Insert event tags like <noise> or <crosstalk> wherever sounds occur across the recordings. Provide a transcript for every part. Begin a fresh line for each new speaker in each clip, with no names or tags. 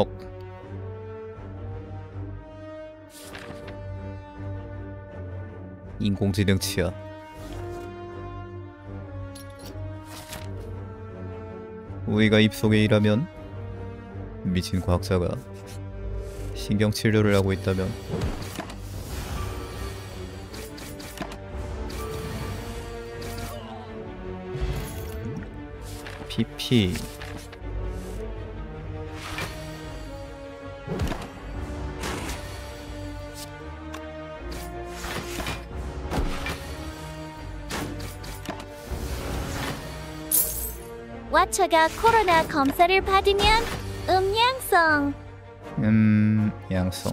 헉. 인공지능 치아. 우리가 입속에 일하면 미친 과학자가 신경 치료를 하고 있다면 PP
와처가 코로나 검사를 받으면 음양성
음 양성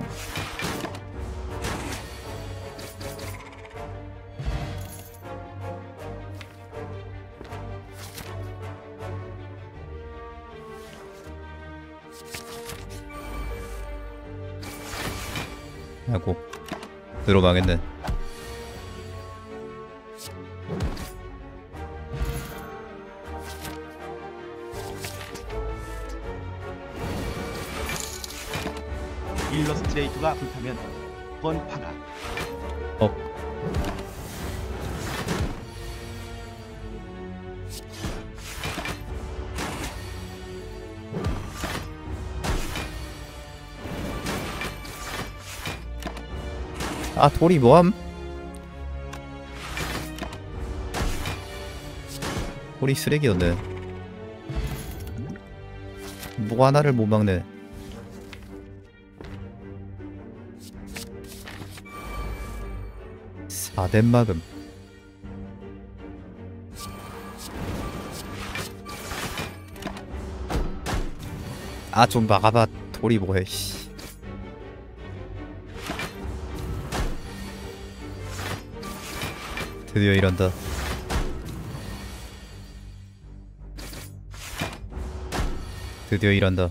아고 들어가겠네 아 돌이 뭐함? 돌이 쓰레기였네 뭐 하나를 못 막네. 사덴 막음 아 좀 막아봐. 돌이 뭐해 씨. 드디어 이런다. 드디어 이런다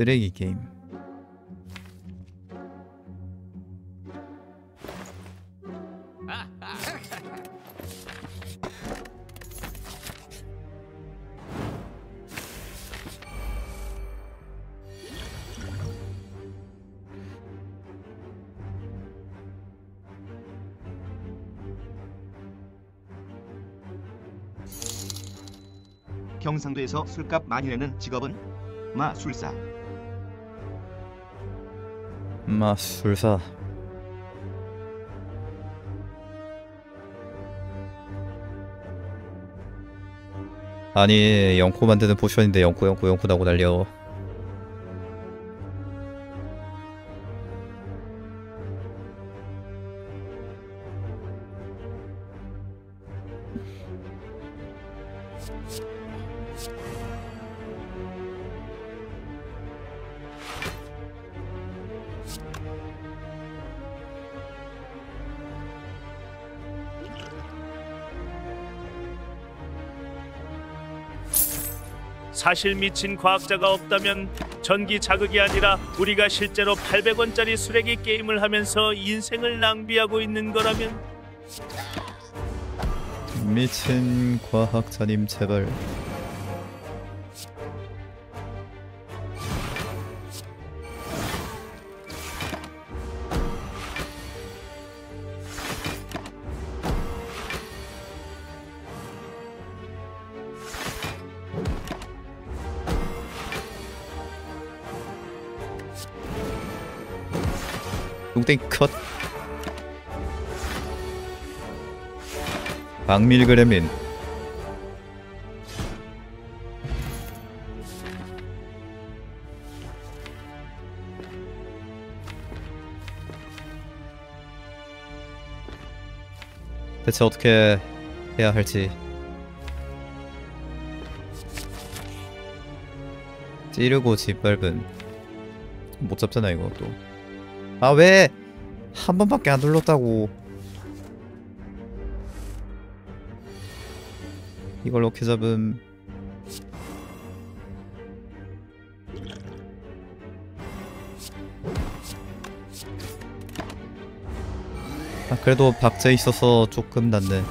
쓰레기 게임.
경상도에서 술값 많이 내는 직업은 마술사
마술사. 아니 영코 만드는 포션인데 영코 영코 영코 나고 달려
사실 미친 과학자가 없다면 전기 자극이 아니라 우리가 실제로 800원짜리 쓰레기 게임을 하면서 인생을 낭비하고 있는 거라면
미친 과학자님 제발 뚱땡 컷. 박밀 그레민 대체 어떻게 해야 할지. 찌르고 짓밟은. 못 잡잖아 이거 또. 아 왜? 한 번밖에 안 눌렀다고. 이걸 어떻게 잡음? 아 그래도 박제 있어서 조금 낫네.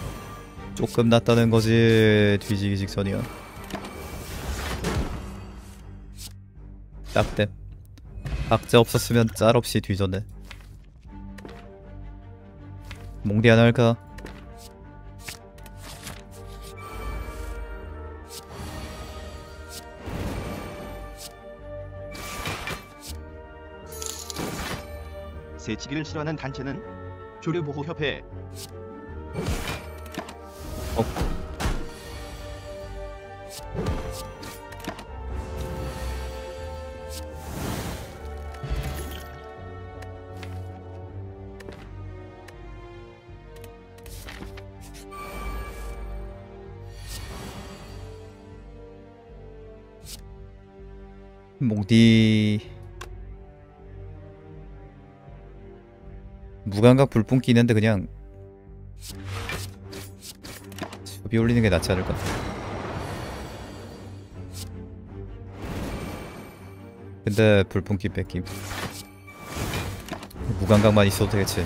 조금 낫다는 거지 뒤지기 직전이야. 딱대. 박제 없었으면 짤 없이 뒤졌네. 몽디 하나 할까?
새치기를 싫어하는 단체는 조류보호협회
어. 몽디 무감각 불뿜기 있는데 그냥 수비 올리는 게 낫지 않을까? 근데 불품기 뺏김 무감각만 있어도 되겠지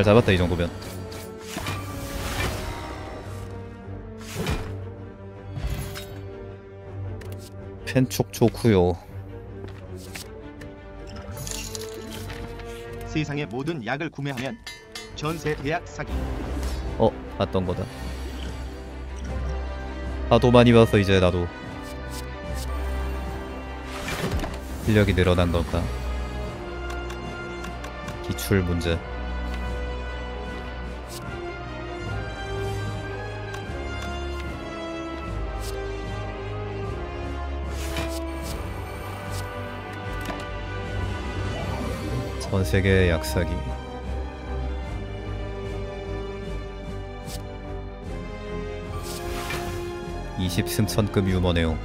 잘 잡았다 이 정도면. 펜촉 좋구요.
세상의 모든 약을 구매하면 전세 계약 사기.
어 봤던 거다. 하도 많이 봐서 이제 나도. 실력이 늘어난 건가 기출 문제 전 세계 약사기 (20 승천급 유머 내용)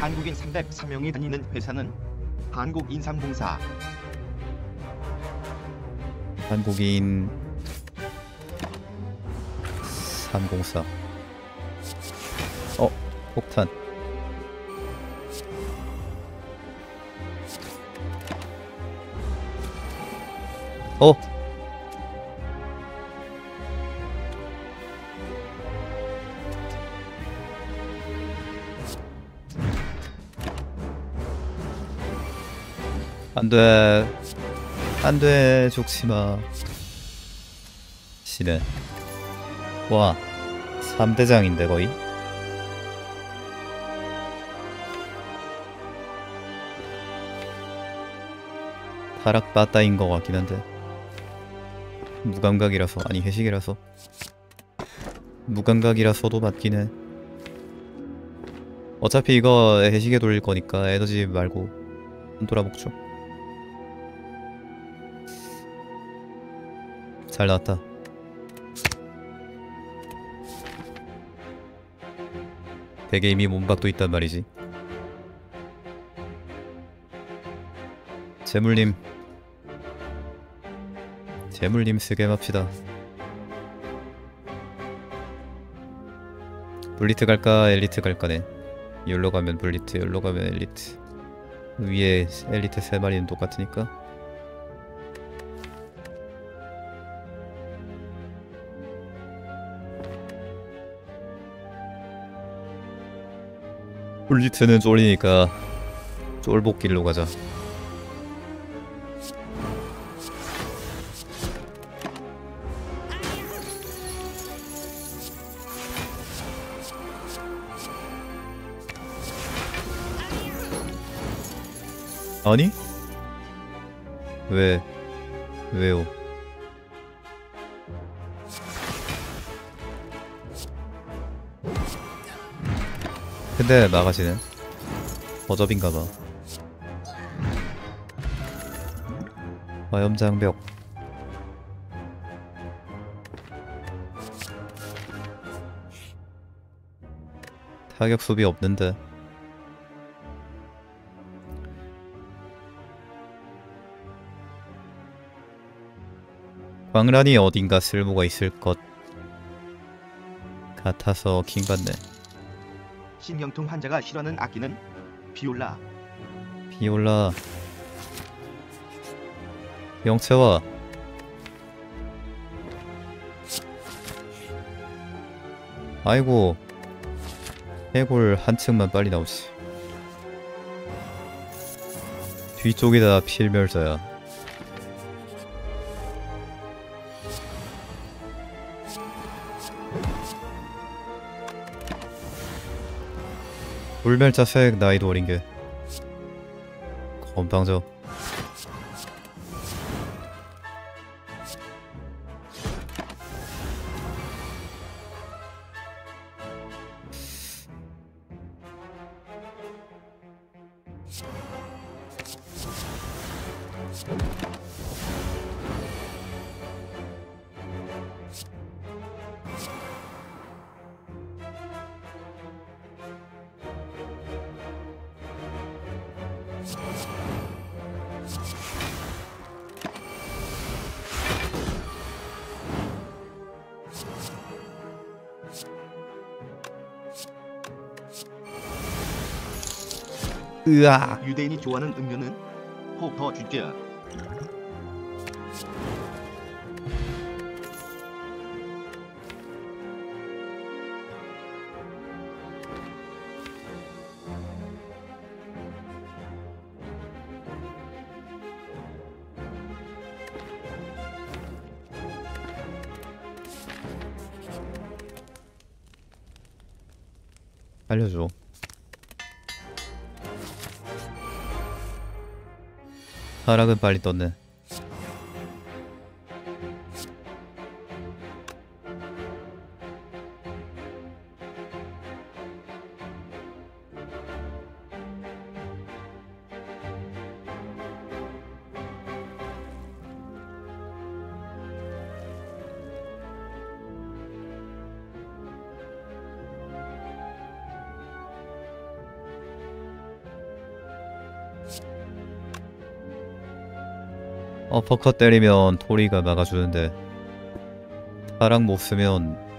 한국인 303명이 다니는 회사는 한국인삼공사.
한국인 304 어? 폭탄 어? 안돼 안돼 죽지마 시네 와 3대장인데 거의? 타락 빠따인 것 같긴 한데. 무감각이라서 아니 회식이라서. 무감각이라서도 맞긴 해. 어차피 이거 회식에 돌릴 거니까 에너지 말고 돌아 먹죠. 잘 나왔다 되게 이미 몸박도 있단 말이지. 재물님. 재물님 쓰게 합시다. 블리트 갈까 엘리트 갈까네. 열로 가면 블리트 열로 가면 엘리트. 위에 엘리트 세 마리는 똑같으니까 블리트는 쫄이니까 쫄복길로 가자 아니? 왜 왜요? 근데 나가시는 버접인가봐. 화염장벽. 타격 수비 없는데. 광란이 어딘가 쓸모가 있을 것 같아서 킹받네.
신경통 환자가 싫어하는 악기는 비올라.
비올라. 영채와 아이고. 해골 한 층만 빨리 나오지. 뒤쪽에다 필멸자야 불멸자 색 나이도 어린 게. 건방져 으아
유대인이 좋아하는 음료는 포터 줄게.
알려줘 하락은 빨리 떴네 어퍼컷 때리면 토리가 막아주는데 하락 못 쓰면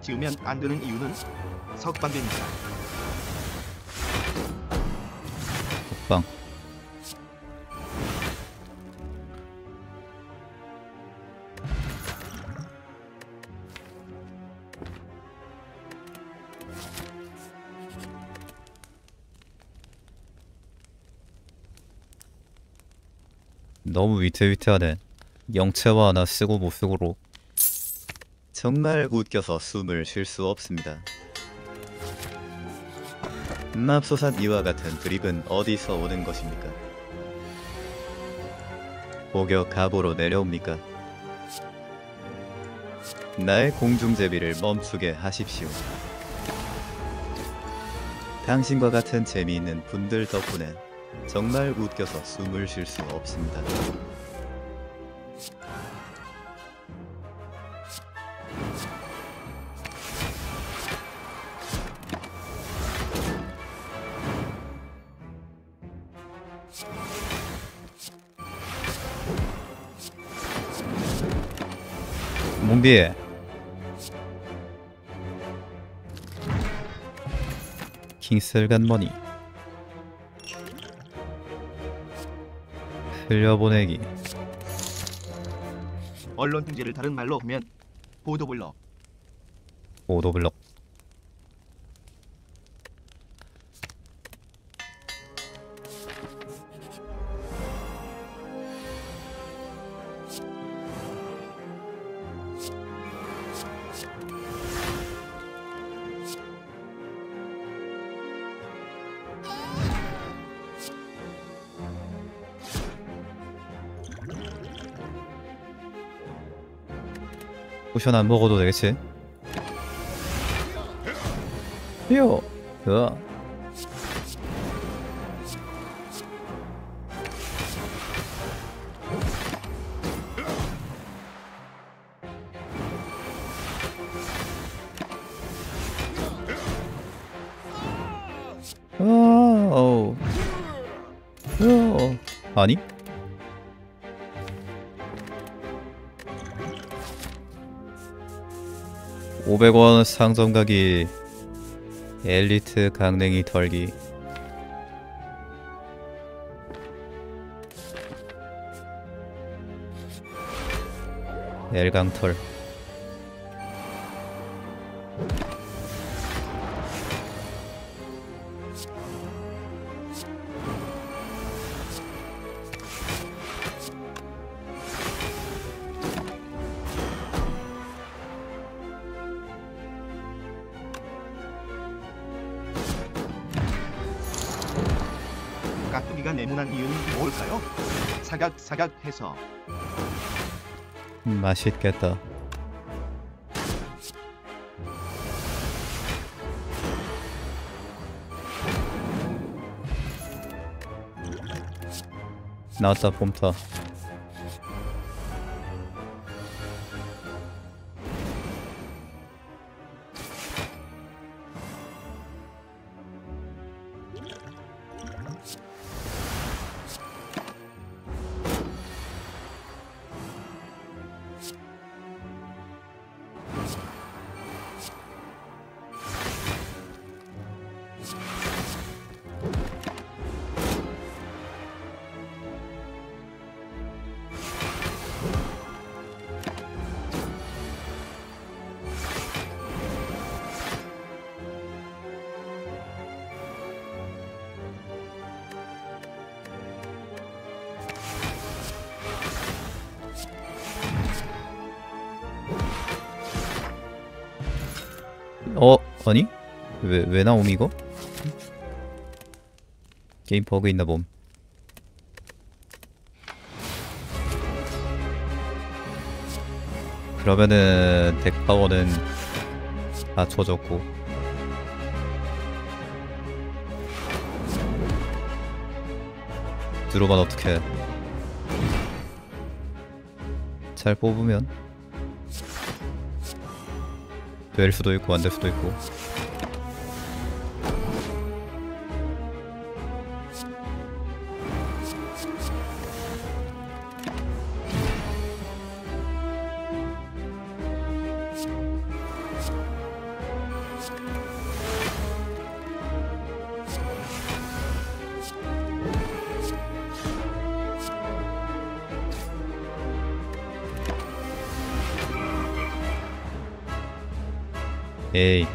지으면 안 되는 이유는 석방됩니다.
빵 너무 위태위태하네. 영체화 하나 쓰고 못 쓰고로 정말 웃겨서 숨을 쉴 수 없습니다 맙소사 이와 같은 드립은 어디서 오는 것입니까? 목욕 가보로 내려옵니까? 나의 공중제비를 멈추게 하십시오. 당신과 같은 재미있는 분들 덕분에 정말 웃겨서 숨을 쉴 수 없습니다. 몽비 킹슬간 머니. 흘려보내기.
언론 통제를 다른 말로 하면 보도블럭.
오도블럭 포션 안 먹어도 되겠지? 요, 으아. 아니? (500원) 상점 가기. 엘리트 강냉이 털기. 엘강털
해서
음, 맛있겠다. 나왔다 봄타 아니? 왜, 왜 나옴 이거? 게임 버그 있나 봄 그러면은 덱 파워는 다 쳐졌고 드로만 어떻게 잘 뽑으면 될 수도 있고 안 될 수도 있고 에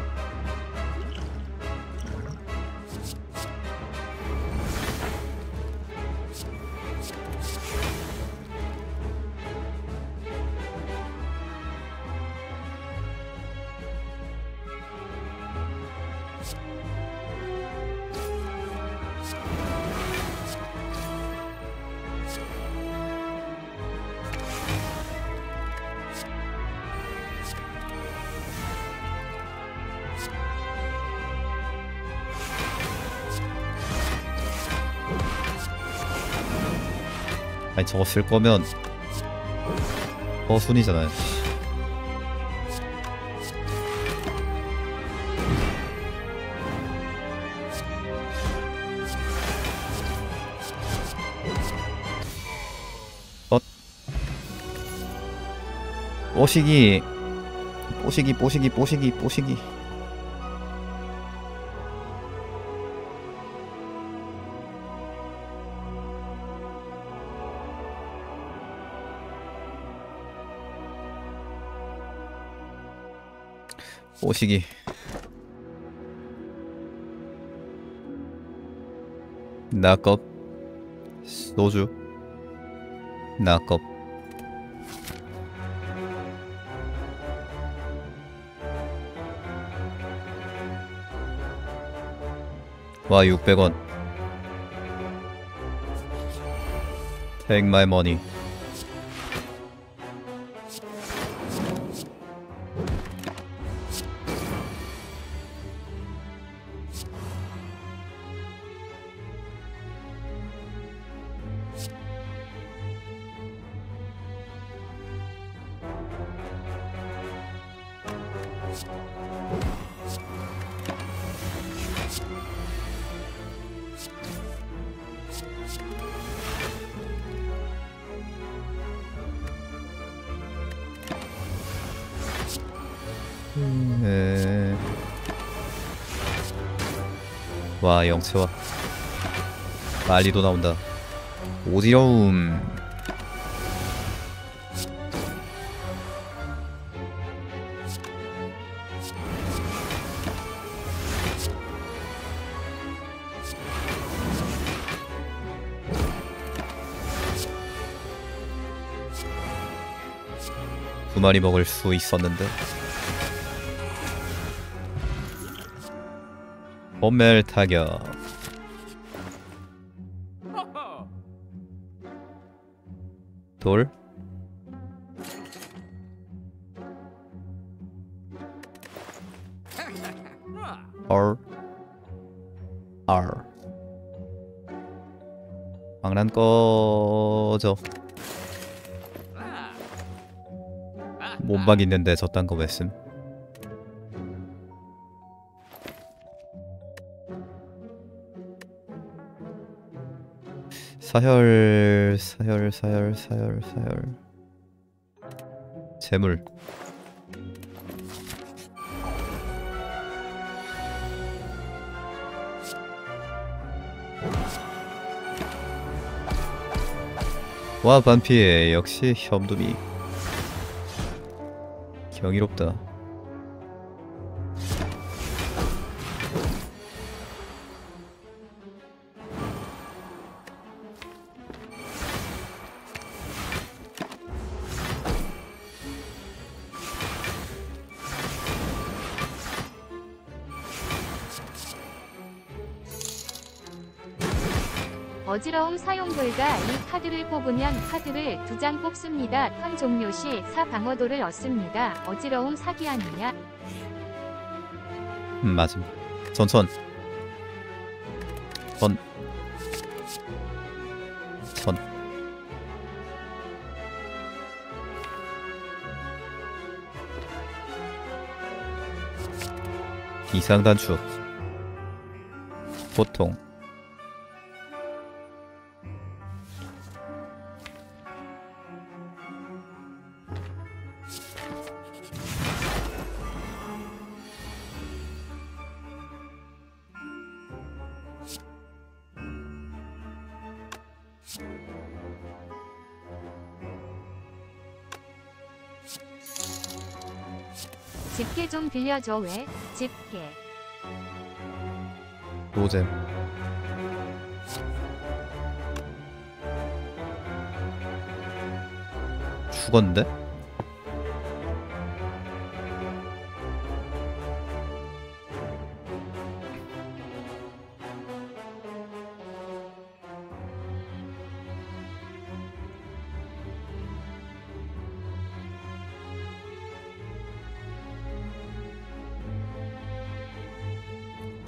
저거 쓸 거면 허순이잖아요. 어? 뽀시기. 뽀시기 뽀시기 뽀시기 뽀시기 오시기. 낙겁 소주. 낙겁 와 600원. Take my money 영채와 말리도 나온다. 오지러움 두 마리 먹을 수 있었는데 범멜 타격. 돌. R R 방란 꺼져. 몸박 있는데 저딴 거 왜 씀? 사혈 사혈 사혈 사혈 사혈. 재물. 와 반피해. 역시 혐두미 경이롭다
어지러움 사용 불가 이 카드를 뽑으면 카드를 두 장 뽑습니다. 턴 종료 시 4 방어도를 얻습니다. 어지러움 사기 아니냐?
음, 맞음 전천 전 천. 이상 단축 보통
빌려줘 왜? 집게.
노잼 죽었는데?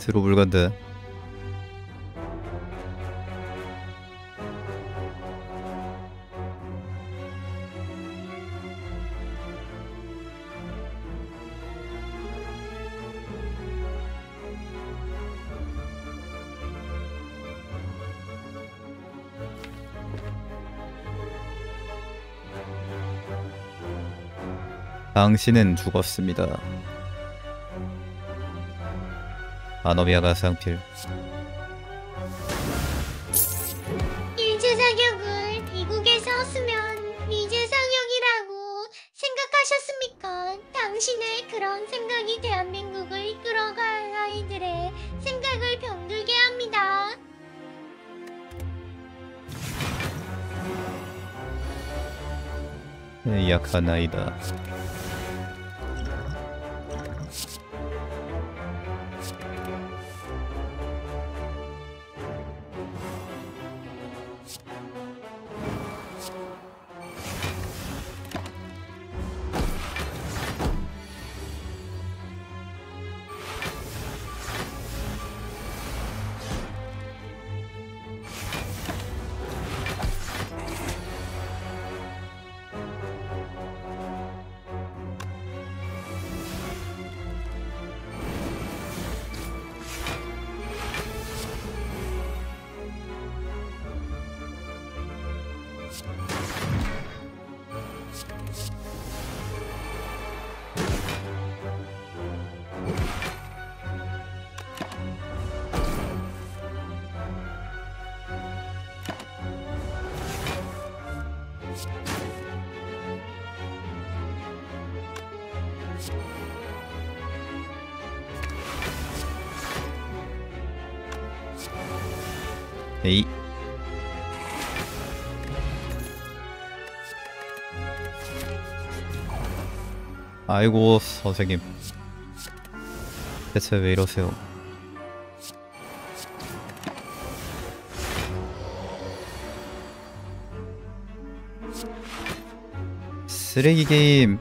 들어불건데 당신은 죽었습니다. 아노미아가 상필
일제 상역을 미국에서 쓰면 미제 상역이라고 생각하셨습니까? 당신의 그런 생각이
대한민국을 이끌어갈 아이들의 생각을 병들게 합니다. 네, 약한 아이다. 아이고 선생님. 대체 왜 이러세요? 쓰레기 게임.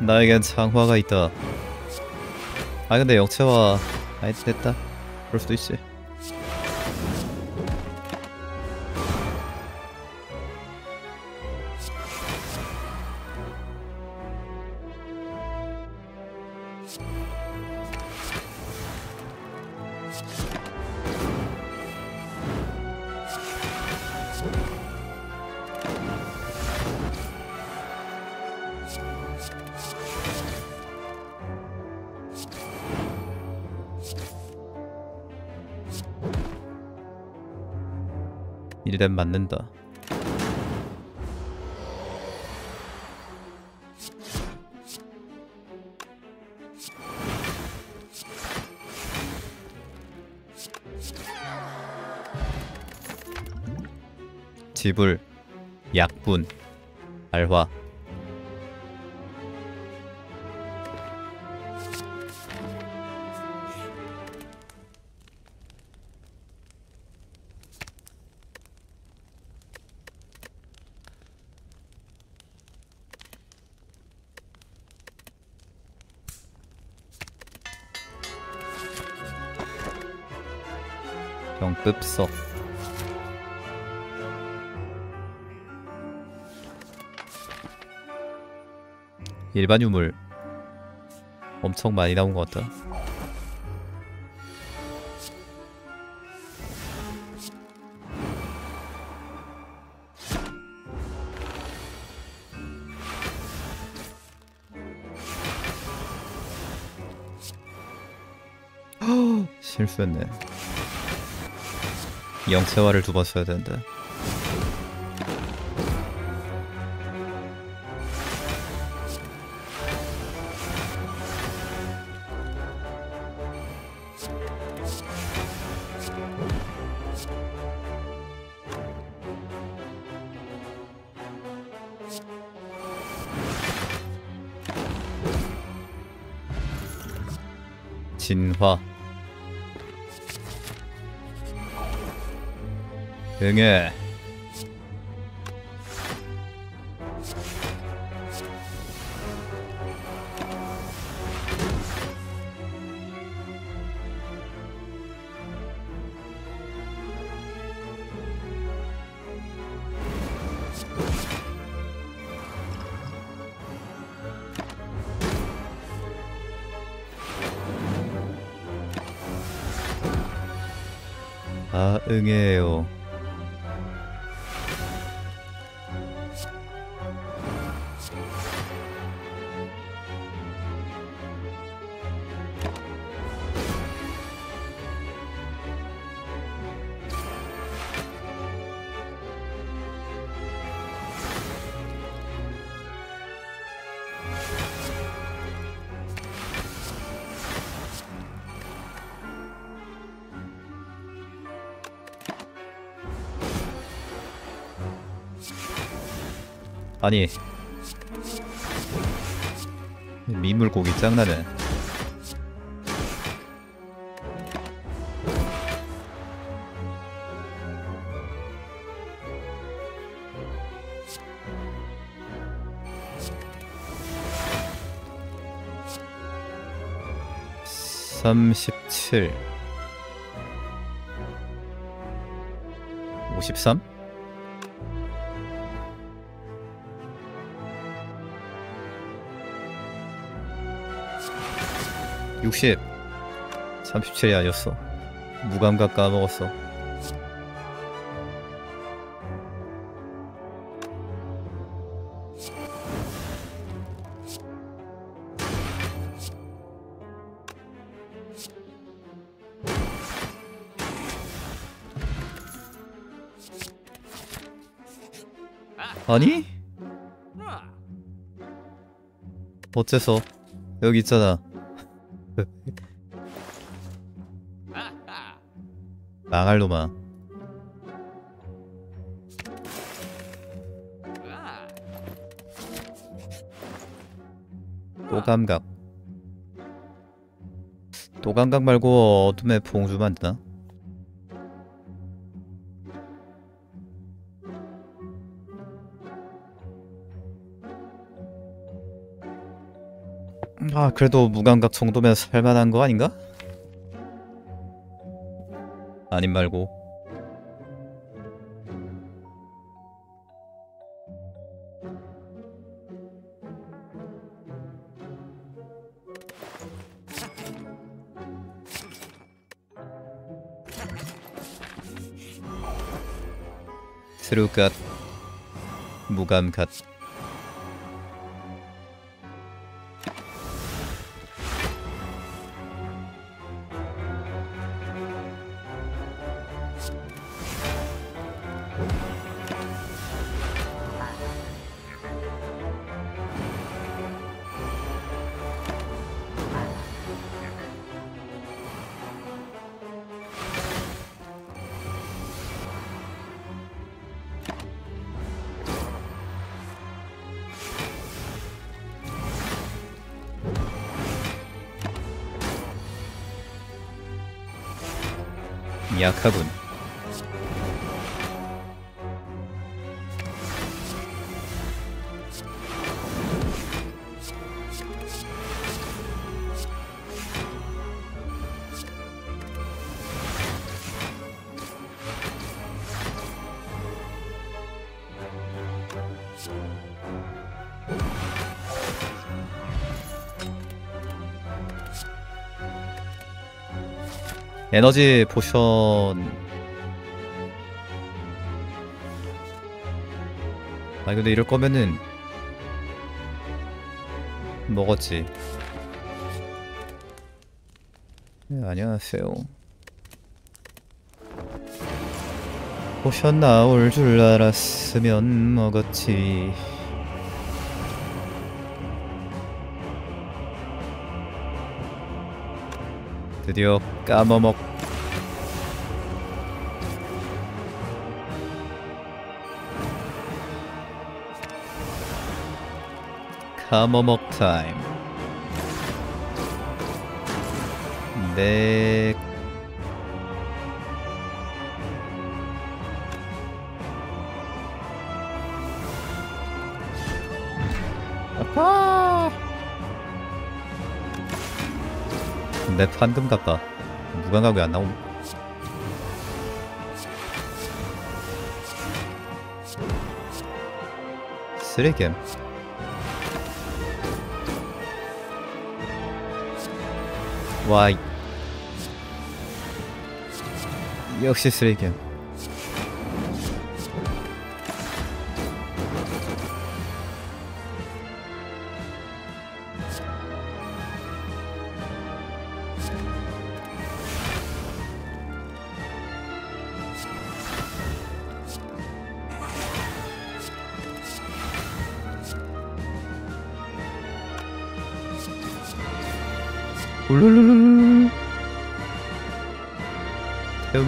나에겐 장화가 있다. 아 근데 영채화 아이 됐다. 그럴 수도 있지 이래면 맞는다 지불 약분 알화. 병급석 일반 유물 엄청 많이 나온 것 같다 <gasps> 실수했네. 영체화를 두 번 써야 되는 진화. 응애 아니. 민물고기 짱나네. 삼십칠. 오십삼? 60 37이 아니었어. 무감각 까먹었어. 아니? 어째서? 여기 있잖아 망할 놈아 또 감각 또 감각 말고 어둠의 봉주 만드나? 아 그래도 무감각 정도면 살만한 거 아닌가? 아님 말고. 트루갓. 무감갓 약하군 에너지 포션. 아니 근데 이럴 거면은 먹었지. 네, 안녕하세요. 포션 나올 줄 알았으면 먹었지 드디어 까머먹. 까머먹 타임. 네 내 판금 같다. 무감각 왜안 나옴? 쓰레기엠. 와이. 역시 쓰레기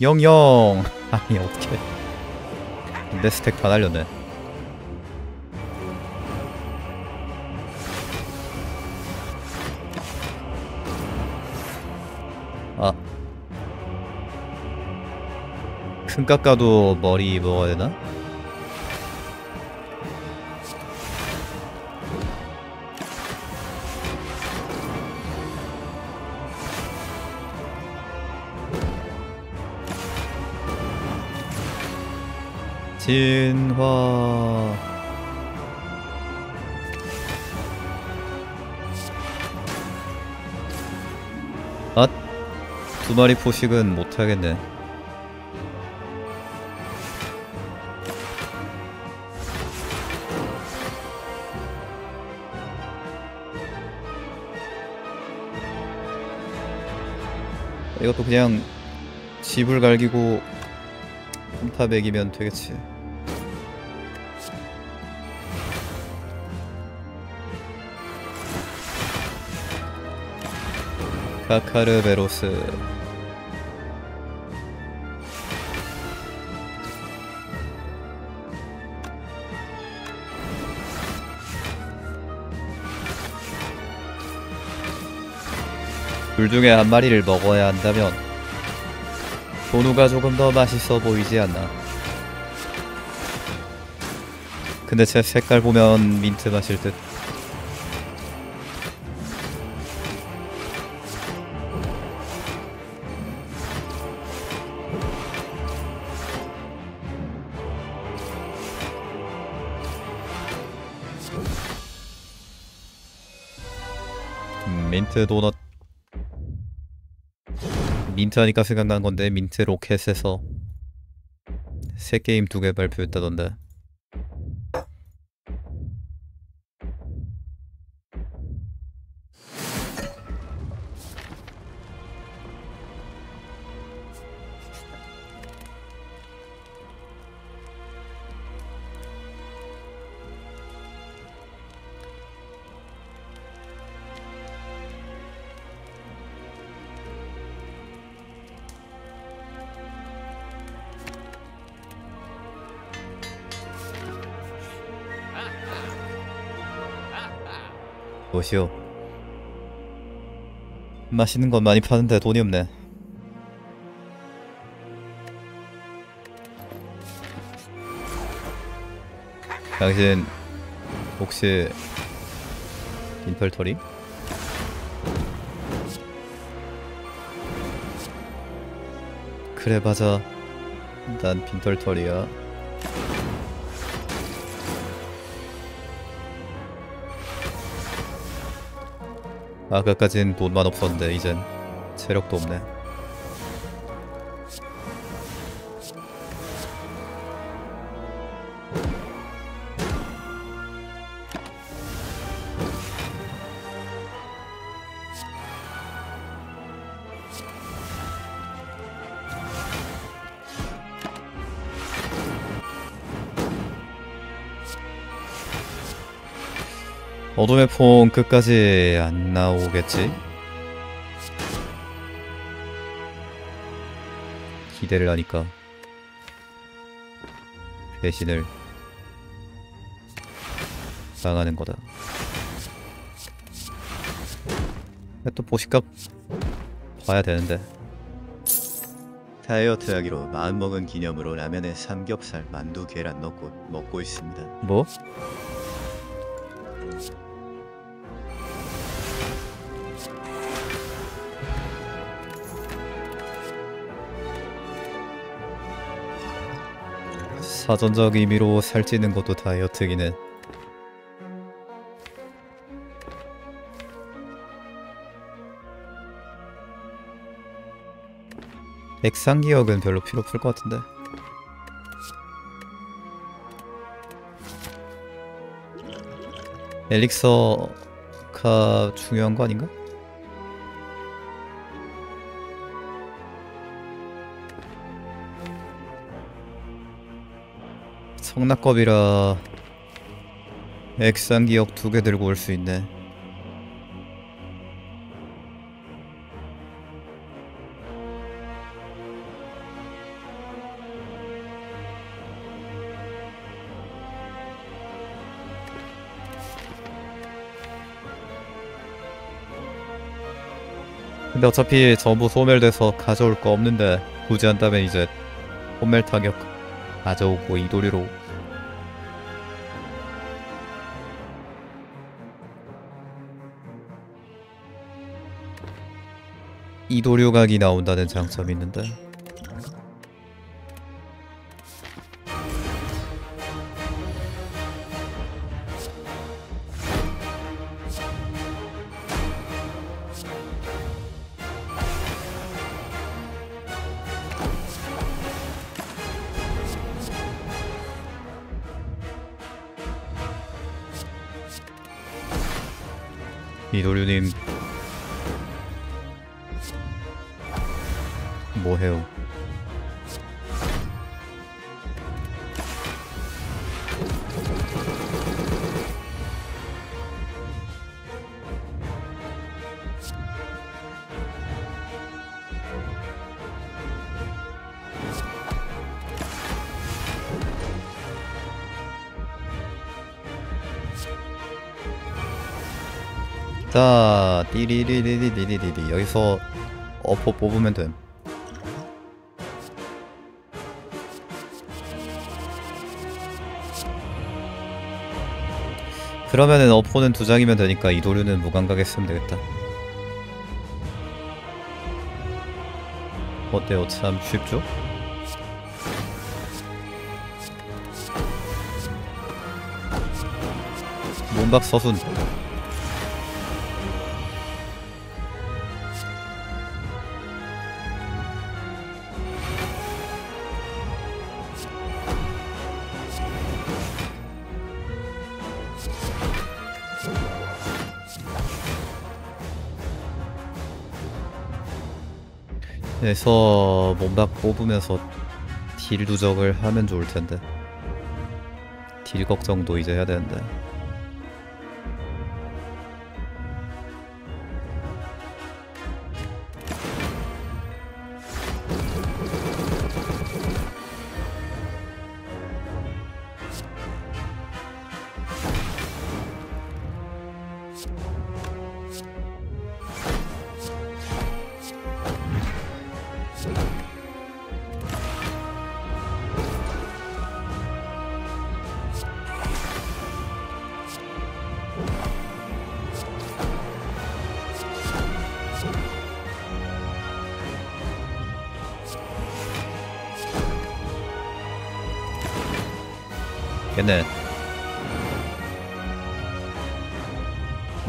영영 <laughs> 아니 어떡해 내 스택 다 날렸네 아. 큰 깎아도 머리 먹어야 되나? 진화 아, 두 마리 포식은 못하겠네. 이것도 그냥 집을 갈기고 홈타 먹이면 되겠지. 카카르베로스. 둘 중에 한 마리를 먹어야 한다면 도누가 조금 더 맛있어 보이지 않나. 근데 제 색깔 보면 민트 맛일 듯 민트 도넛. 민트 하니까 생각난 건데 민트 로켓에서 새 게임 두 개 발표했다던데 무엇이오. 맛있는 건 많이 파는데 돈이 없네. 당신 혹시 빈털터리? 그래 맞아. 난 빈털터리야 아까까진 돈만 없었는데 이젠 체력도 없네 어둠의 폰 끝까지 안 나오겠지? 기대를 하니까 배신을 당하는 거다. 또 보식값 봐야 되는데.
다이어트 하기로 마음먹은 기념으로 라면에 삼겹살, 만두, 계란 넣고 먹고 있습니다.
뭐? 사전적 의미로 살찌는 것도 다이어트기는 액상기억은 별로 필요 없을 것 같은데 엘릭서가 중요한 거 아닌가? 성낙겁이라 액상 기억 두개 들고 올 수 있네. 근데 어차피 전부 소멸돼서 가져올 거 없는데 굳이 한다면 이제 소멸 타격 가져오고 이도리로 이도류각이 나온다는 장점이 있는데. 이도류님 뭐해요? 자, 띠리리리리리리리 여기서 어퍼 뽑으면 됨. 그러면은 어포는 두 장이면 되니까 이 도류는 무감각에 쓰면 되겠다. 어때요? 참 쉽죠? 몸박 서순 그래서 몸박 뽑으면서 딜 누적을 하면 좋을 텐데. 딜 걱정도 이제 해야 되는데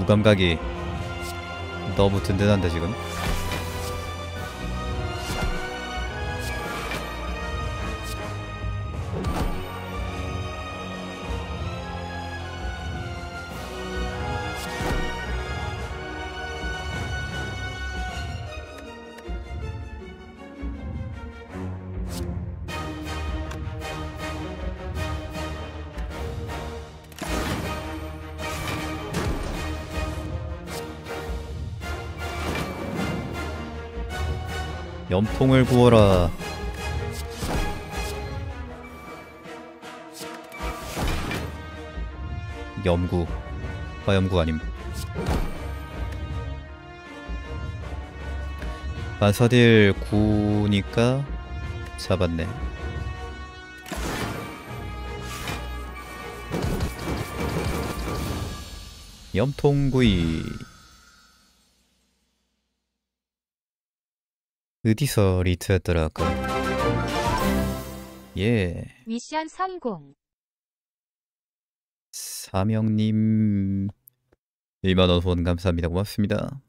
감각이 너무 든든한데 지금 염통을 구워라. 염구. 화염구 아님. 반사딜 9니까 잡았네. 염통구이 어디서 리트였더라 아까 예.
미션 성공.
사명님 1만원 후원 감사합니다. 고맙습니다.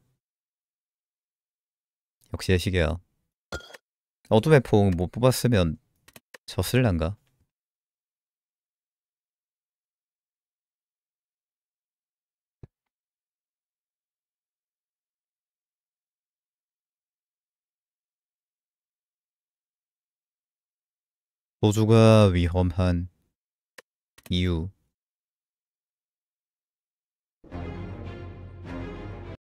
역시 애시계야 어둠의 포옹 못 뽑았으면 졌을란가? 소주가 위험한 이유